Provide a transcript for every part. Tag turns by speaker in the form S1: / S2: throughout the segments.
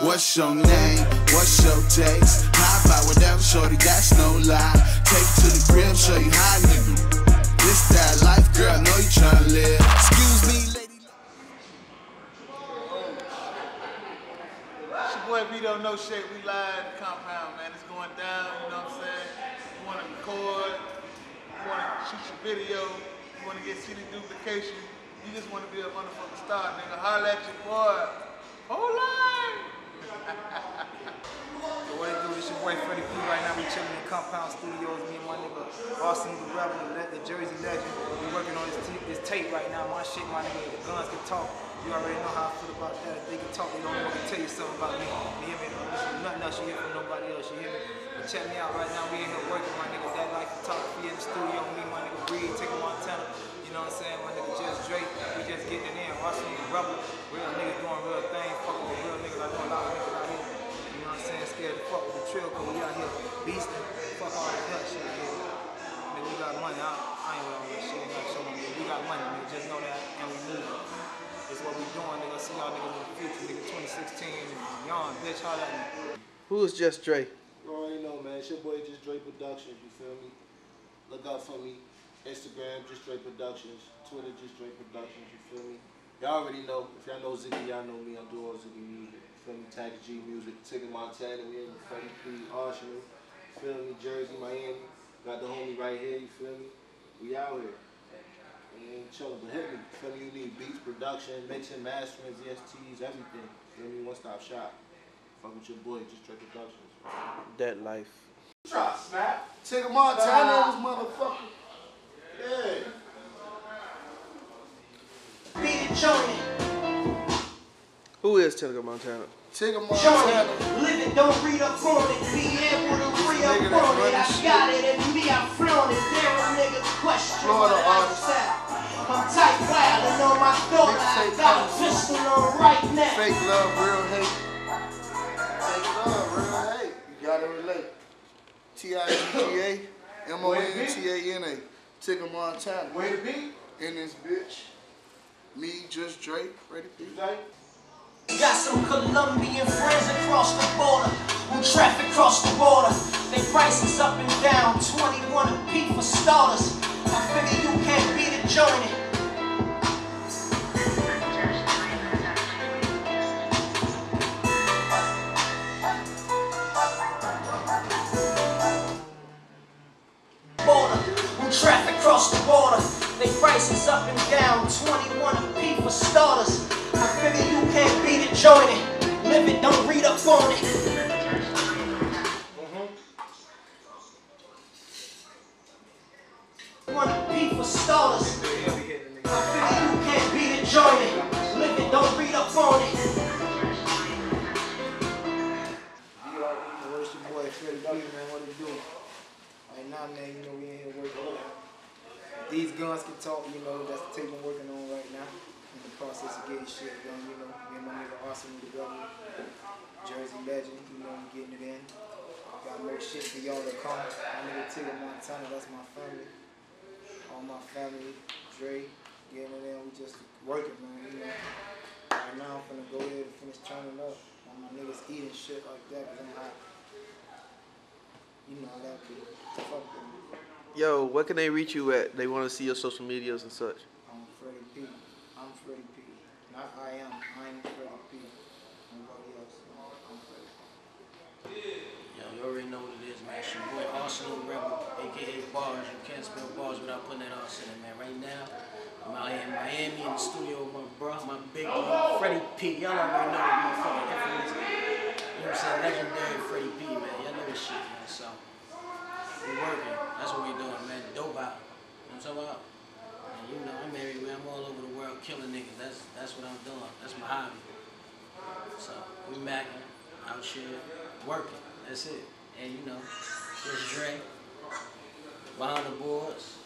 S1: What's your name? What's your taste? High five, whatever, shorty, that's no lie. Take to the crib, show you how, nigga. This that life, girl, know you tryna live. Excuse me, lady.
S2: It's your boy Vito, no shit. We live compound, man. It's going down. You know what I'm saying? You want to record? You want to shoot your video? You want to get CD duplication? You just want to be a motherfucking star, nigga. Holla at your boy. Hold on.
S3: Compound Studios. Me and my nigga Arsonal the Rebel, the, Jersey legend. We working on this, this tape right now. My shit, my nigga. The guns can talk. You already know how I feel about that. If they can talk, they don't want to tell you something about me. You hear me? Nothing else you hear from nobody else. You hear me? But check me out right now. We in here working, my nigga. That life photography in the studio. Me, my nigga Breed, taking Montana. You know what I'm saying? My nigga Just Dre. We just getting in. Arsonal the Rebel. Real niggas doing real things. Fucking with real niggas. I know a lot of niggas out here. You know what I'm saying? Scared to fuck with the trail cause we out here beasting. Doing, nigga. See y'all niggas in the future, nigga. 2016 and beyond. Bitch, holla at me.
S4: Who is Just Dre?
S5: You already know, man. It's your boy Just Dre Productions. You feel me? Look out for me. Instagram Just Dre Productions. Twitter Just Dre Productions. You feel me? Y'all already know. If y'all know Ziggy, y'all know me. I'm doing all Ziggy music. You feel me? Tag G Music. Tigga Montana. We in the Freddy P. Arsonal. You feel me? Jersey, Miami. Got the homie right here. You feel me? We out here. We ain't chilling, but hit me. You feel me? You need beats, production, mixing, mastering, ZSTs, everything. You feel me? One stop shop. Fuck with your boy, Just Dre Productions.
S4: That life.
S5: Try snap. Tigga Montana, this motherfucker. Yeah.
S6: Beat it, joint
S4: Who is Tigga Montana?
S5: Tigger
S6: Join
S5: Montana.
S6: it, live it, don't read up on it. Be able to re up
S5: Nigga
S6: on it. I
S5: shit.
S6: got it, on right now.
S5: Fake love, real hate. Fake love, real hate. You gotta relate. T-I-G-G-A, M-O-N-T-A-N-A. Tigga Montana.
S2: Way to be.
S5: In this bitch. Me, Just Dre, Freddy P.
S6: Got some Colombian friends across the border. When traffic cross the border, they prices up and down. 21 a peak for starters. I figure you can't beat it, join it. They prices up and down. 21 a peak for starters. I figure you can't beat it, join it. Live it, don't read up on it.
S3: Guns can talk, you know, that's the tape I'm working on right now. In the process of getting shit done, you know. Me and my nigga Austin the brother. Jersey legend, you know, I'm getting it in. Got more shit for y'all to come. My nigga Tigga Montana, that's my family. All my family, Dre, getting it in. We just working, man, you know. Right now, I'm finna go ahead and finish turning up. All my niggas eating shit like that, cause I'm hot. You know how that be. Fuck them.
S4: Yo, what can they reach you at? They want to see your social medias and such.
S3: I'm Freddy P. I'm Freddy P. Not I am. I'm Freddy P. Nobody else. I'm Freddy P.
S7: Yo, you already know what it is, man. It's your boy Arsonal Rebel, aka Bars. You can't spell bars without putting that Arsonal in, man. Right now, I'm out here in Miami in the studio with my bro, my big bro, Freddy P. Y'all already know the motherfucking infamous, you know what I'm saying, legendary Freddy P, man. Y'all know this shit, man. So, we working. That's what we doing, man. Dope out. You know what I'm talking about? And you know, I'm everywhere. I'm all over the world killing niggas. That's that's what I'm doing. That's my hobby. So we macking, out here, working. That's it. And you know, there's Dre behind the boards,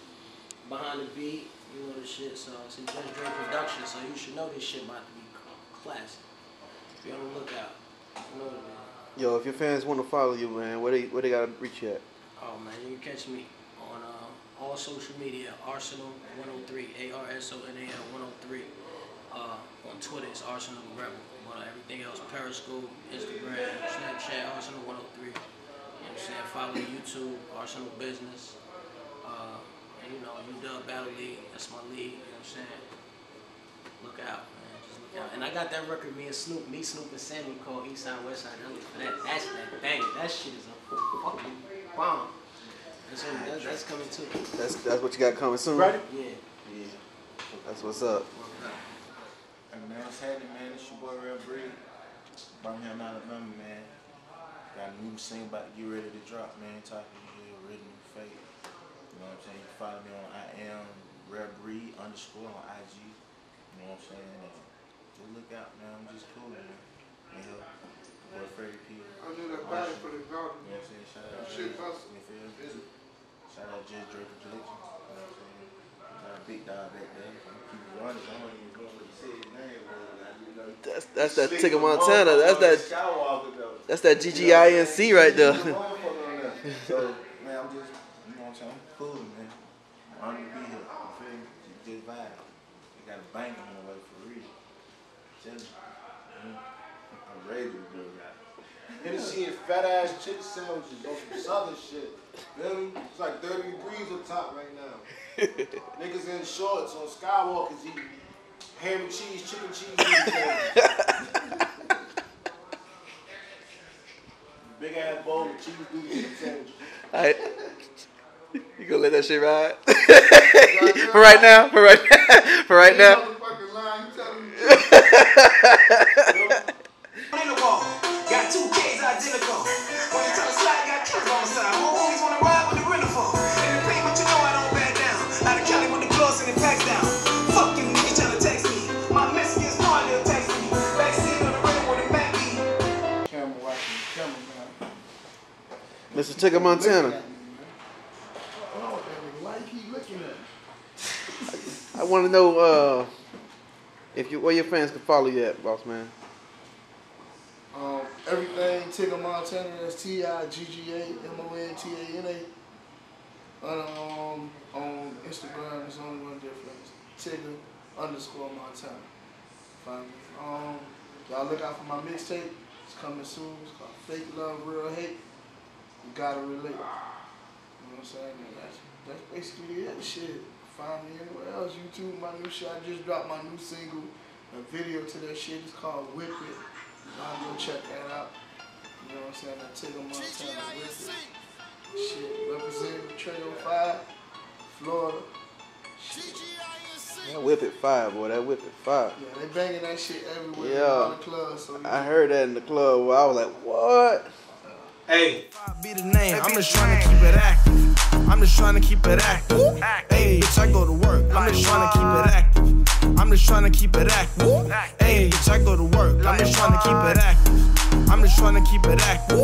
S7: behind the beat. You know the shit. So it's Just Dre production. So you should know this shit about to be classic. Be on the lookout. You know what it is.
S4: Yo, if your fans want to follow you, man, where they where they gotta reach you at?
S7: Oh man, you can catch me on uh, all social media. Arsonal 103, A R S O N A L 103. Uh, on Twitter, it's Arsonal Rebel. But uh, everything else, Periscope, Instagram, Snapchat, Arsonal 103. You know what I'm saying? Follow YouTube, Arsonal Business. Uh, and you know, UW Battle League, that's my league. You know what I'm saying? Look out, man. And I got that record, me and Snoop, me, Snoop, and Sammy called East Side, West Side. That, that, that's that bang. That shit is a fucking bomb. That's, what, that, that's coming too.
S4: That's that's what you got coming soon.
S5: Ready?
S7: Yeah.
S4: Yeah. That's what's up.
S5: Hey man, what's happening, man? It's your boy Rarebreed. Birmingham, Alabama, man. Got a new scene about to get ready to drop, man. Talking here, written new fate. You know what I'm saying? You can follow me on I am Rarebreed underscore on IG. You know what I'm saying? And just look out, man. I'm just cool, man. You know, boy Freddy P.
S2: I knew that body for the garden.
S5: You know what I'm saying? Shout out.
S2: Shit hustle.
S5: You feel me? Shout out Judge Draper Collection. You know what I'm saying? Got a big dog back there. I'm keep it running. I don't even know what he said his name was. I just know.
S4: That's that's that
S5: Tigga
S4: Montana. That's that that's that GGINC right there.
S5: Slick the motherfucker on there. So, man, I'm just, you know what I'm saying? I'm cool, man. I'm honored to be here. You feel me? Just, vibe. They got a bank on the way for real. I'm ready to go.
S8: Hennessy and fat ass chicken sandwiches on some southern shit. Me? It's like 30 degrees on top right now. Niggas in shorts on Skywalkers eating ham and cheese, chicken cheese. Big ass bowl of cheese doodle sandwiches.
S4: Alright. You gonna let that shit ride? for right now? For right for right now? Mr. Tigga Montana.
S2: Oh, baby, why keep looking at?
S4: I wanna know uh if you where your fans can follow you at, boss man.
S2: Um, everything Tigga Montana, that's T I G G A M O N T A N A. Um, on Instagram, there's only one difference. Tigga underscore Montana. Find me. Um, y'all look out for my mixtape. It's coming soon. It's called Fake Love, Real Hate. You gotta relate. You know what I'm saying? And that's, that's basically it. Shit. Find me anywhere else. YouTube, my new shit. I just dropped my new single. A video to that shit. It's called Whip It. I'll go check that out. You know what I'm saying? That Tigga Montana Whip It. Shit. Representing Betrayal 5, Florida. Shit.
S4: That whip it five, boy. That whip it five.
S2: Yeah, they banging that shit everywhere
S4: Yeah.
S2: in the clubs. So
S4: I heard that in the club where I was like, what?
S9: Hey. Be the name. I'm just trying to keep it active. I'm just trying to keep it active. Hey, bitch, I go to work. I'm just trying to keep it active. I'm just trying to keep it active. Hey, bitch, I go to work. I'm just trying to keep it active. I'm just trying to keep it active.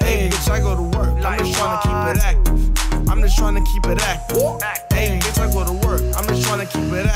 S9: Hey, bitch, I go to work. I'm just trying to keep it active. I'm just trying to keep it active. Hey, bitch, I go to work. I'm just trying to keep it